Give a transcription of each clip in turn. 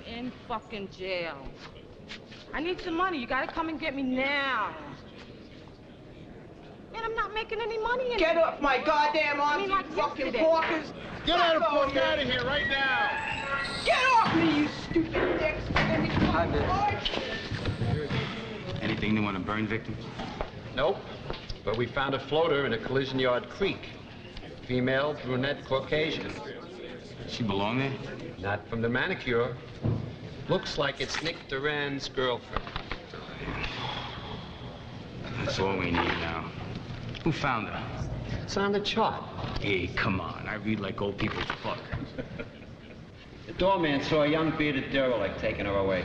I'm in fucking jail. I need some money. You gotta come and get me now. Man, I'm not making any money in Get off my goddamn arms, I mean, you fucking yesterday. porkers! Get out of Fuck fuck out of here right now! Get off me, you stupid dicks! Anything new on a burn victim? Nope. But we found a floater in a collision yard creek. Female, brunette, Caucasian. She belong there? Not from the manicure. Looks like it's Nick Duran's girlfriend. That's all we need now. Who found her? It's on the chart. Hey, come on. I read like old people's fuck. The doorman saw a young bearded derelict taking her away.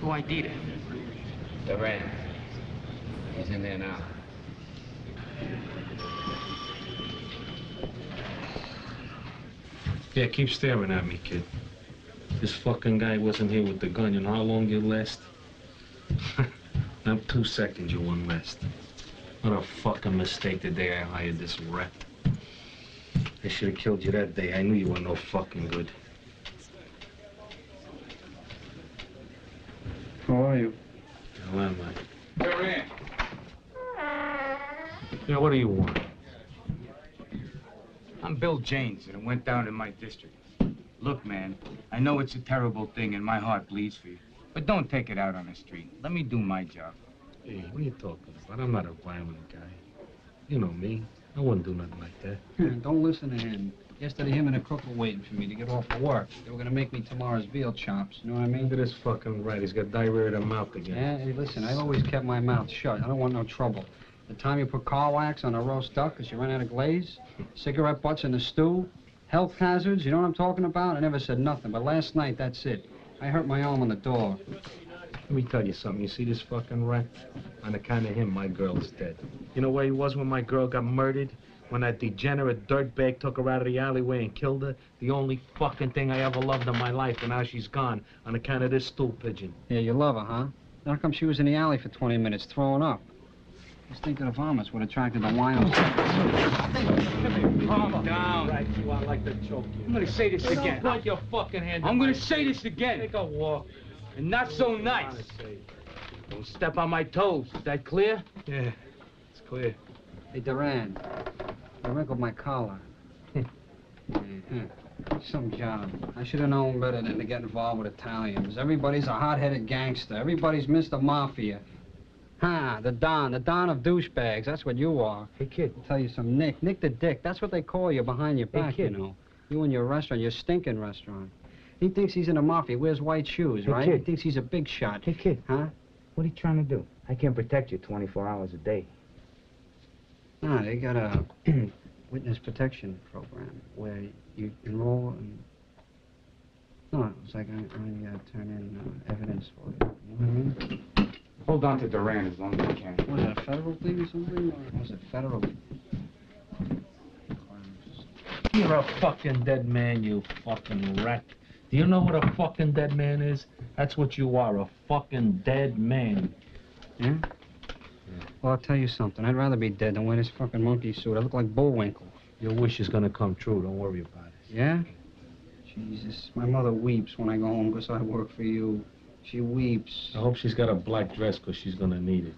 Who ID'd her? Duran. He's in there now. Yeah, keep staring at me, kid. This fucking guy wasn't here with the gun. You know how long you'll last? Not two seconds you won't last. What a fucking mistake the day I hired this rat. I should have killed you that day. I knew you were no fucking good. How are you? How am I? Duran. Yeah, what do you want? I'm Bill James, and it went down in my district. Look, man, I know it's a terrible thing, and my heart bleeds for you. But don't take it out on the street. Let me do my job. Hey, what are you talking about? I'm not a violent guy. You know me. I wouldn't do nothing like that. Don't listen to him. Yesterday, him and the cook were waiting for me to get off of work. They were gonna make me tomorrow's veal chops. You know what I mean? Look at this fucking right. He's got diarrhea in the mouth again. Yeah, hey, listen, I've always kept my mouth shut. I don't want no trouble. The time you put car wax on a roast duck because you ran out of glaze, cigarette butts in the stew, health hazards, you know what I'm talking about? I never said nothing, but last night, that's it. I hurt my arm on the door. Let me tell you something. You see this fucking rat? On account of him, my girl is dead. You know where he was when my girl got murdered? When that degenerate dirtbag took her out of the alleyway and killed her? The only fucking thing I ever loved in my life, and now she's gone on account of this stool pigeon. Yeah, you love her, huh? How come she was in the alley for 20 minutes throwing up? Just think of the vomits would attracted the winos. Calm down. Right, you are like to choke you. I'm gonna say this Don't again. put your fucking hand I'm gonna say this again. Take a walk. And not so nice. Don't step on my toes. Is that clear? Yeah, it's clear. Hey, Duran, you wrinkled my collar. Mhm. Some job. I should have known better than to get involved with Italians. Everybody's a hot-headed gangster. Everybody's Mr. Mafia. Ha, the Don, the Don of douchebags. That's what you are. Hey, kid. I'll tell you some Nick. Nick the Dick. That's what they call you behind your Hey, back, kid. you know. You and your restaurant, your stinking restaurant. He thinks he's in the Mafia, wears white shoes, Hey, right? kid. He thinks he's a big shot. Hey, kid. Huh? What are you trying to do? I can't protect you 24 hours a day. No, they got a witness protection program where you enroll and... No, it's like I, I uh, turn in uh, evidence for you. You know what I mean? Hold on to Duran as long as you can. Was it a federal thing or something? Or was it federal? You're a fucking dead man, you fucking rat. Do you know what a fucking dead man is? That's what you are, a fucking dead man. Yeah? Well, I'll tell you something. I'd rather be dead than wear this fucking monkey suit. I look like Bullwinkle. Your wish is gonna come true. Don't worry about it. Yeah? Jesus, my mother weeps when I go home because I work for you. She weeps. I hope she's got a black dress because she's gonna need it.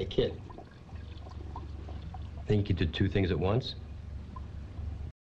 Hey, kid. Think you do two things at once?